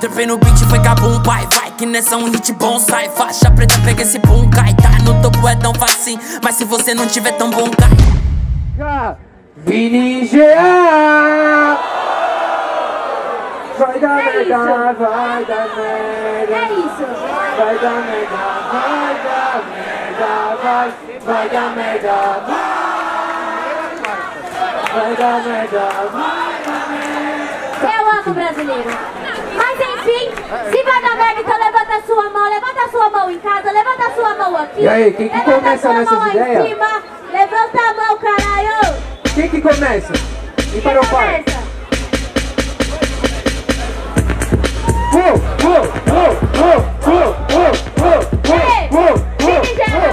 Trepei no beat, foi cabum, pai, vai Que nessa um hit bom sai Faixa preta, pega esse boom, cai Tá no topo é tão facinho Mas se você não tiver tão bom, cai. Vini Jean Vai dar merda, vai dar merda É isso. Vai dar merda, vai dar merda, vai Vai dar merda, vai Vai dar merda, vai Eu amo brasileiro. Se vai dar merda, então levanta a sua mão, levanta a sua mão em casa, levanta a sua mão aqui. E aí, quem que levanta começa a sua nessas mão aí ideias? Em cima, levanta a mão, caralho. Quem que começa? E Quem para o pai começa? Uou, uou,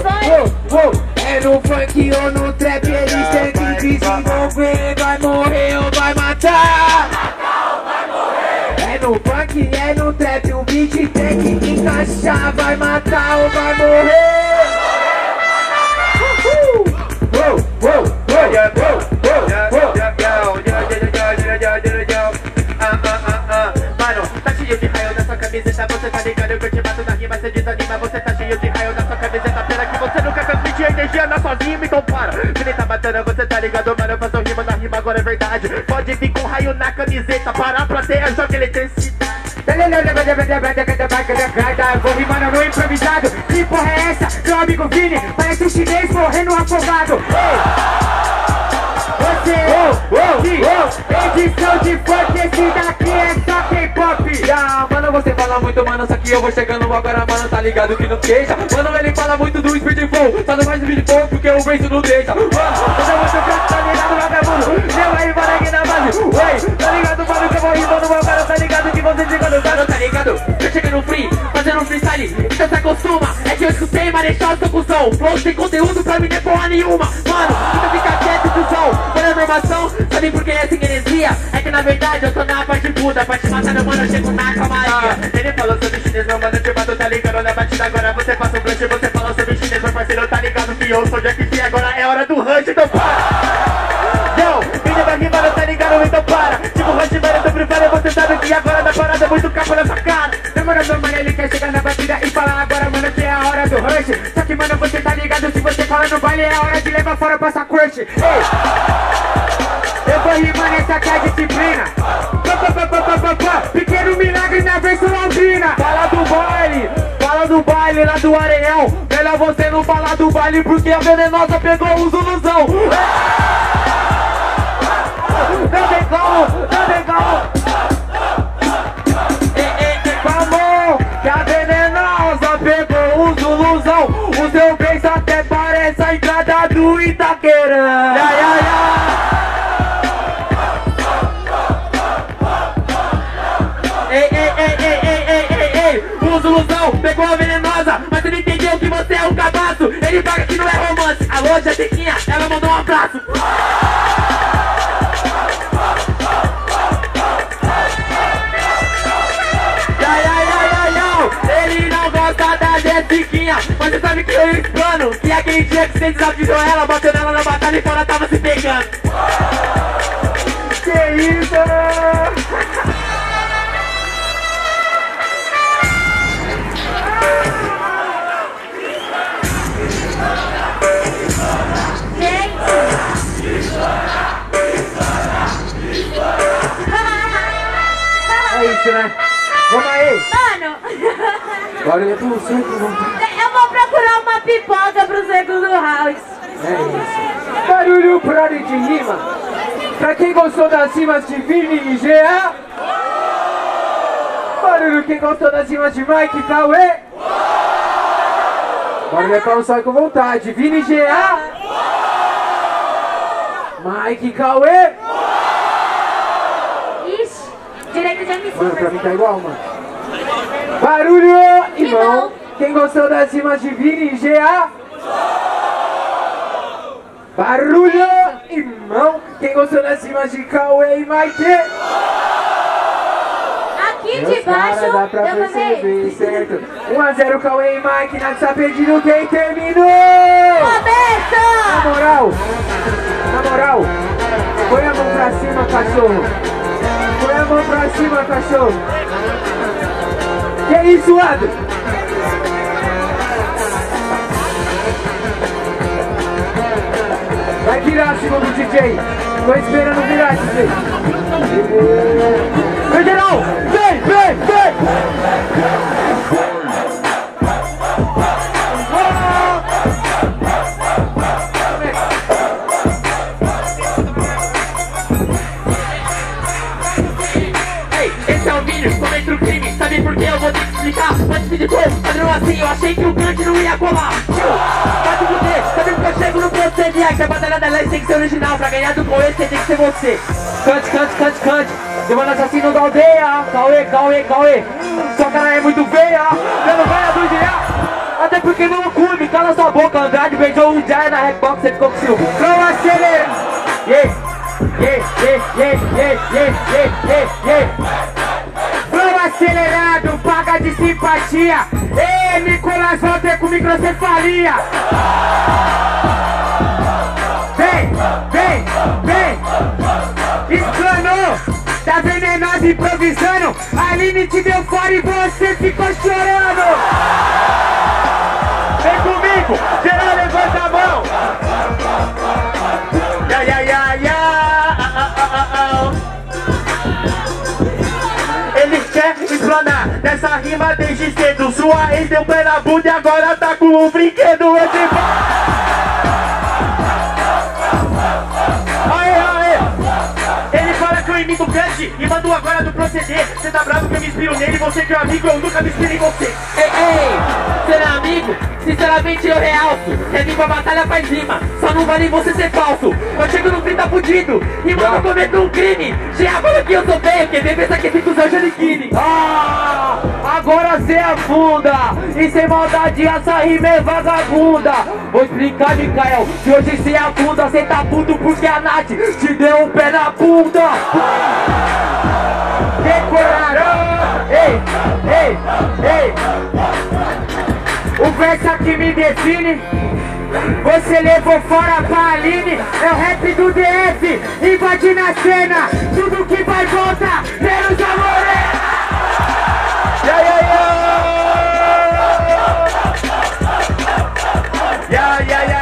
vai. É no funk ou no trap, eles têm que desenvolver Vai morrer ou vai matar É no funk, é no que encaixar Vai matar ou vai morrer Uhul. Uou, uou, uou. Mano, tá cheio de raio na sua camiseta Você tá ligado, eu te mato na rima Você desanima, você tá cheio de raio na sua camiseta Pena que você nunca transmite energia na sua rima Então para, ele tá matando, você tá ligado Mano, eu faço rima na rima, agora é verdade Pode vir com raio na camiseta Parar pra ter, joga eletricidade Vou rimando no improvisado Que porra é essa? Meu amigo Vini Parece um chinês morrendo afogado é edição de funk Esse daqui é só K-pop Ah, mano, você fala muito, mano, só que eu vou chegando agora, mano, tá ligado que não queixa. Mano, ele fala muito do Speed Flow, só não faz Speed Flow porque o Brace não deixa. Mano, você é muito fraco, tá ligado, vagabundo? Meu aí, mano, aqui na base, ué, tá ligado, mano, que eu vou rimando, meu cara, tá ligado que você chega no cara, tá ligado? Eu cheguei no free, fazendo um freestyle, então se acostuma É que eu escutei, marechal, tô com flow sem conteúdo pra mim não é porra nenhuma. Mano, então fica quieto, cuzão, por sabe por que é sem heresia? É que na verdade eu tô na parte puta, pra te matar, meu mano, eu chego na calmaria. Ele falou sobre chinês, meu mano, te mato, tá ligado, na batida agora você passa um brush, você falou sobre chinês, meu parceiro, tá ligado que eu sou Jack P, agora é hora do rush, então para! Não, filha vai rimar, tá ligado, então para. Tipo, rush, eu tô privado, você sabe que agora da parada é muito capa na sua cara. Demora meu mano, ele quer chegar na batida e falar agora, mano, que é a hora do rush fala no baile é hora de levar fora pra essa Ei! Eu vou rimar nessa que é a disciplina. Pequeno milagre na versão londrina Fala do baile, fala do baile lá do Areião Melhor você não falar do baile porque a venenosa pegou os ilusão Itaquerã Ya, ya, ya. Ei, ei, ei, ei, ei, ei, ei, ei, usa ilusão, pegou a venenosa, mas ele entendeu que você é um cabaço. Ele paga que não é romance. Alô, Jatequinha, ela mandou um abraço. Mas você sabe que eu explano. Que aquele dia que você desafiou ela, bateu nela na batalha e fora tava se pegando. Que isso? É isso, né? Vamos aí! Mano, Agora eu tô vontade. eu vou procurar uma pipoca pro segundo round. É isso. Barulho pra de rima. Pra quem gostou das rimas de Vini e GA. Barulho quem gostou das rimas de Mike e Cauê. Barulho é pra um com vontade. Vini e GA. Mike e Cauê. Ixi, direito de emissão. Mano, pra mim tá igual, mano. Barulho, irmão. Quem gostou das rimas de Vini e GA? Barulho, irmão. Quem gostou das rimas de Cauê e Mike? Aqui Meus de baixo, cara, dá pra perceber, certo? 1x0 Cauê e Mike, nada está perdido, quem terminou? Começa! Na moral, na moral, põe a mão pra cima, cachorro. Põe a mão pra cima, cachorro. Que isso, Ado? Virar, segundo DJ. Tô esperando virar, DJ. Vem! Vem, vem, vem! É crime Sabe por que eu vou te explicar? Antes de tudo, padrão assim, eu achei que o Kant não ia colar proceder Que a batalha da lei tem que ser original Pra ganhar do Coe, tem que ser você Cante, cante, cante, cante. Demanda assassino da aldeia. Cauê, Cauê, Cauê. Sua cara é muito feia. Eu não do dia. Até porque não clube, cala sua boca. Andrade beijou um Jai na Redbox, você ficou com ciúme. Não acelera. Yeah, yeah, yeah, yeah, yeah, yeah, yeah, yeah, yeah. Acelerado, paga de simpatia. Ei, Nicolas Walter com microcefalia. Improvisando. Aline te deu fora e você ficou chorando. Vem comigo, geral levanta a mão Ya, ya, ya, ya ah, ah, ah, ah, ah. Ele quer explanar nessa rima desde cedo Sua ex deu pé na bunda e agora tá com um brinquedo e mando agora do proceder. Cê tá bravo que eu me inspiro nele, você que é um amigo, eu nunca me inspiro em você. Ei, ei, ser amigo, sinceramente eu realço. Vir pra batalha faz rima, só não vale você ser falso. Eu chego no fim tá fudido, e mano cometo um crime. Já falou que eu sou feio, quem vem pensa que fica os angeliquini Ah, agora cê afunda. E sem maldade essa rima é vagabunda. Vou explicar, Mikael Se hoje cê afunda, cê tá puto porque a Nath Te deu um pé na bunda Decoraram. Ei, ei, ei. O verso aqui me define. Você levou fora pra Aline, é o rap do DF, invadindo a cena, tudo que vai voltar, menos a. Ya, ya, ya. Ya, ya, ya,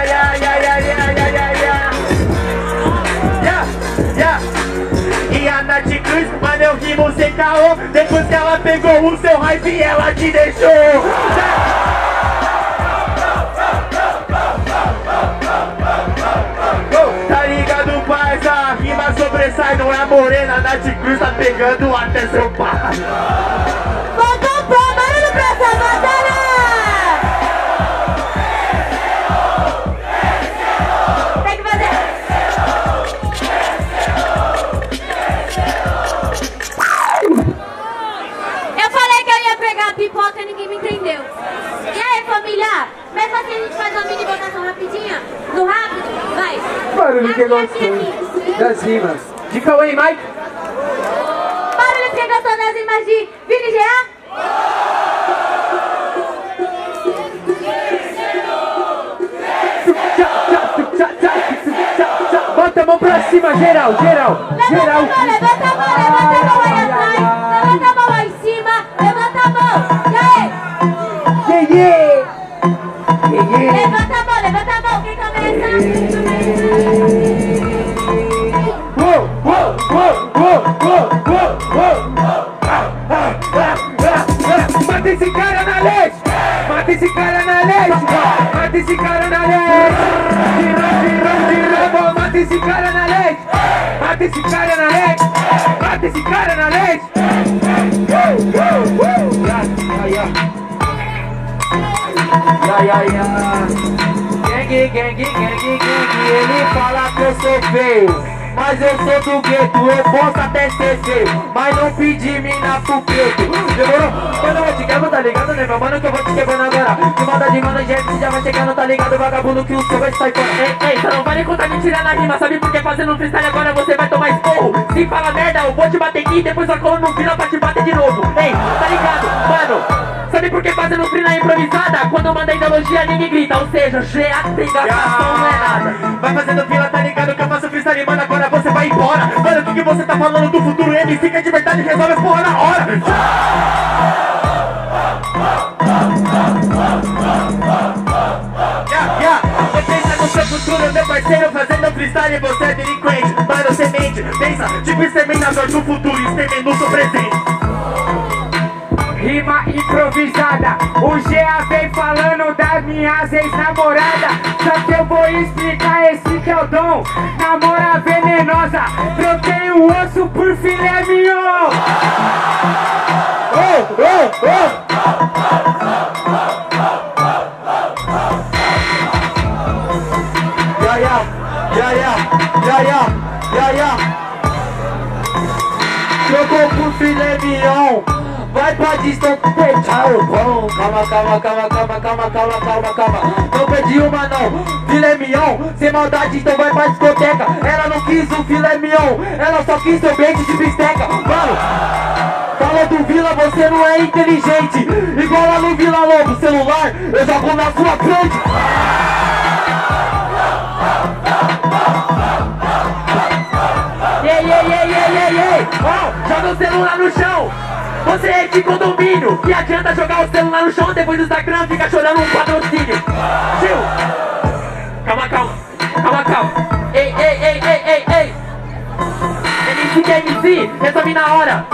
caô. Depois que ela pegou o seu hype, ela te deixou. Tá ligado, parça? A rima sobressai, não é morena. Nath Cruz tá pegando até seu pai. Das rimas. De Cauê e Mike? Barulho que gostou das rimas de Vini Jean? Bota a mão pra cima, geral, geral Geral. Levanta a mão, levanta a mão, levanta a mão aí atrás, levanta a mão lá em cima, levanta a mão, e aí? Yeah, yeah Yeah, yeah Mata esse cara na leste! Mata esse cara na leste! Mata esse cara na leste! Tira, tira, tira, mata esse cara na leste! Mata esse cara na leste! Mata esse cara na ya. Ya, ya, ya. Gang, gang, gang, gang, gang, ele fala que eu sou. Mas eu sou do gueto, eu posso até ser feio Mas não pedi mina pro preto Demorou? Quando eu vou te quebrar, tá ligado, né meu mano? Que eu vou te quebrando agora De maldade, mano, gente, já vai chegando, tá ligado? Vagabundo que o seu vai sair fora Ei, ei, então não vale contar mentira na rima Sabe por que fazendo freestyle agora você vai tomar esporro Se fala merda, eu vou te bater aqui Depois a cola não vira pra te bater de novo Ei, tá ligado, mano? Sabe por que fazendo free na improvisada? Quando manda ideologia ninguém grita Ou seja, GA sem gastação não é nada Vai fazendo fila, tá ligado que desanimando, agora você vai embora. Olha o que você tá falando do futuro, ele fica de verdade, resolve as porra na hora. Yeah, yeah. Pensa tá no futuro, meu parceiro, fazendo freestyle, você é delinquente, mano, semente. Pensa, tipo exterminador do futuro, extermina o seu presente. Rima improvisada, o GA vem falando das minhas ex-namoradas Só que eu vou explicar esse que é o dom Namora venenosa, troquei o osso por filé mignon Oh, oh, oh ya ya. Trocou por filé mignon. Vai pra destompetar o pão. Calma, calma, calma, calma, calma, calma, calma, calma. Não perdi uma não. Filé mignon, sem maldade, então vai pra discoteca. Ela não quis o filé mignon, ela só quis seu beijo de bisteca. Mano, Fala do Vila, você não é inteligente Igual lá no Vila Lobo, celular, eu jogo na sua frente Ei, ei, ei, ei, ei, ei! Ó, joga o celular no chão! Você é de condomínio! Que adianta jogar o celular no chão depois do Instagram fica chorando um patrocínio! Gil! Calma, calma! Calma, calma! Ei, ei, ei, ei, ei, ei! MC que é MC, resolvi na hora!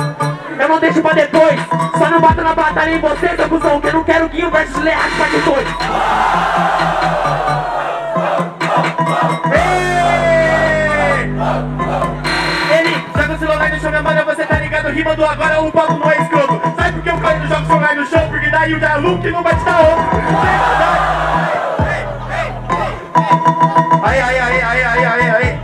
Eu não deixo pra depois! Só não bato na batalha em você, seu cuzão, que eu não quero Guinho versus Learte parte 2! Ele joga o celular no chão, minha mano, você tá ligado? Rima do agora, o papo não é escroto. Sabe por que eu caio no jogo celular no chão? Porque daí o da Luke não vai te dar outro. Aí, aí, aí, aí, aí, aí, aí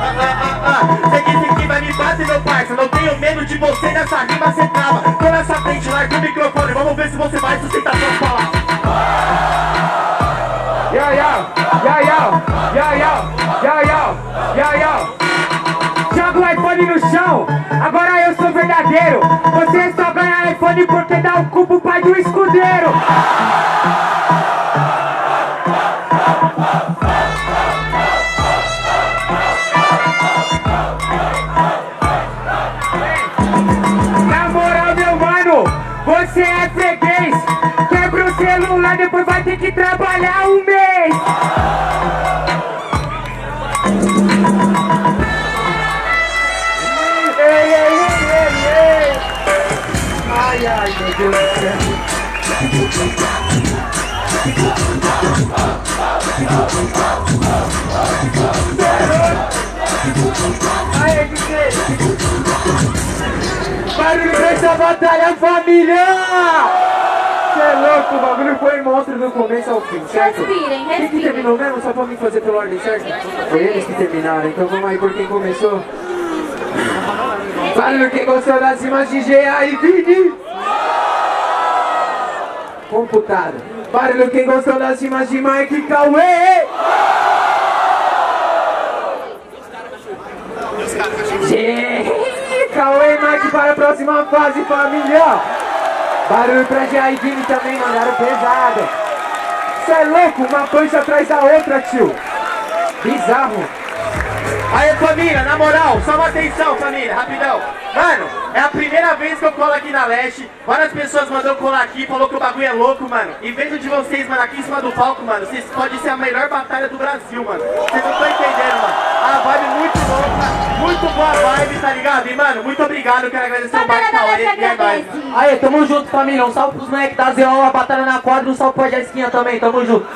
Ah, ah, ah, ah. Que vai me bater, meu parça. Não tenho medo de você nessa rima, cê trava. Tô nessa frente, larga o microfone. Vamos ver se você vai sustentar suas palavras Você só ganha iPhone porque dá o cu pro pai do escudeiro. Na moral, meu mano, você é freguês. Quebra o celular, depois vai ter que trabalhar um mês. Aê, DJ. Barulho pra essa batalha, família! Cê é louco, o bagulho foi monstro do começo ao fim, certo? Respirem, Quem que respirem. terminou mesmo? Só pra mim fazer pela ordem, certo? Foi eles que terminaram, então vamos aí por quem começou. Barulho quem gostou das rimas de GA e Vini! Computado. Barulho quem gostou das rimas de Mike Cauê! Cauê Mike para a próxima fase, família! Barulho pra GA Vini também, mandaram pesado. Cê é louco, uma pancha atrás da outra, tio. Bizarro. Aí família, na moral, só uma atenção família, rapidão. Mano, é a primeira vez que eu colo aqui na Leste. Várias pessoas mandou colar aqui, falou que o bagulho é louco, mano. Em vez de vocês, mano, aqui em cima do palco, mano Vocês podem ser a melhor batalha do Brasil, mano. Vocês não estão entendendo, mano. A vibe muito louca, muito boa vibe, tá ligado? E, mano, muito obrigado, quero agradecer o Cauê Leste e é nóis, Aê, tamo junto família, um salve pros moleques da a batalha na quadra, um salve pra Jesquinha também, tamo junto